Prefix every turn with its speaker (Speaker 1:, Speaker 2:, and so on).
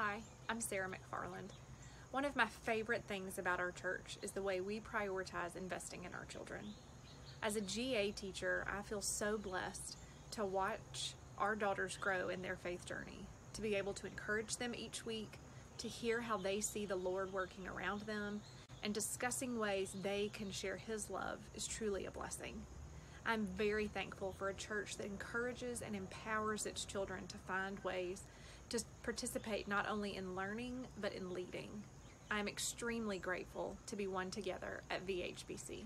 Speaker 1: Hi, I'm Sara McFarland. One of my favorite things about our church is the way we prioritize investing in our children. As a GA teacher, I feel so blessed to watch our daughters grow in their faith journey, to be able to encourage them each week, to hear how they see the Lord working around them, and discussing ways they can share His love is truly a blessing. I'm very thankful for a church that encourages and empowers its children to find ways to participate not only in learning but in leading. I'm extremely grateful to be one together at VHBC.